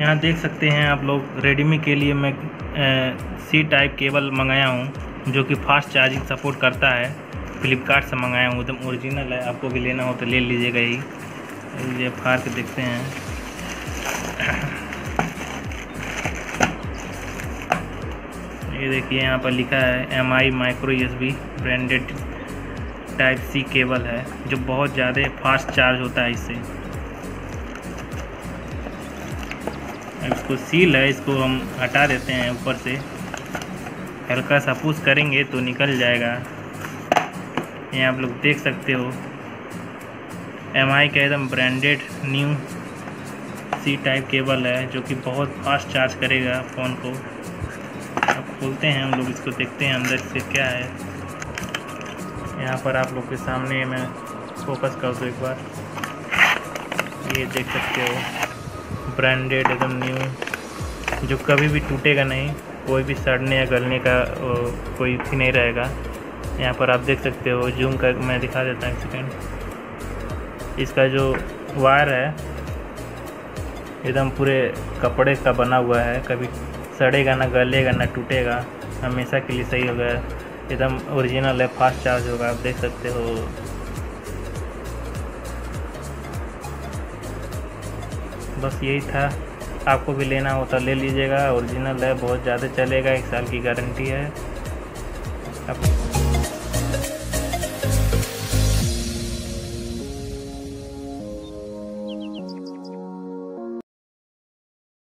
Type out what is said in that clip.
यहाँ देख सकते हैं आप लोग रेडमी के लिए मैं सी टाइप केबल मंगाया हूँ, जो कि फास्ट चार्जिंग सपोर्ट करता है। फ्लिपकार्ट से मंगाया हूँ, एकदम ओरिजिनल है। आपको भी लेना हो तो ले लीजिएगा ही। ये फाड़ के देखते हैं। ये देखिए, यहाँ पर लिखा है M I micro S branded type C cable है, जो बहुत ज़्यादा फास्ट चार्ज होता है इससे। इसको सील है, इसको हम हटा देते हैं ऊपर से। हल्का सा पुश करेंगे तो निकल जाएगा। ये आप लोग देख सकते हो। एम आई का एकदम branded new C type cable है, जो कि बहुत फास्ट चार्ज करेगा फ़ोन को। अब खोलते हैं हम लोग इसको, देखते हैं अंदर से क्या है। यहाँ पर आप लोग के सामने मैं फोकस कर दो एक बार। ये देख सकते हो। ब्रांडेड एकदम न्यू जो कभी भी टूटेगा नहीं, कोई भी सड़ने या गलने का कोई भी नहीं रहेगा। यहाँ पर आप देख सकते हो जूम कर मैं दिखा देता हूँ एक सेकेंड इसका जो वायर है, एकदम पूरे कपड़े का बना हुआ है। कभी सड़ेगा ना, गलेगा ना, टूटेगा, हमेशा के लिए सही होगा। एकदम ओरिजिनल है फास्ट चार्ज होगा, आप देख सकते हो। बस यही था। आपको भी लेना हो तो ले लीजिएगा। ओरिजिनल है, बहुत ज़्यादा चलेगा। एक साल की गारंटी है। अब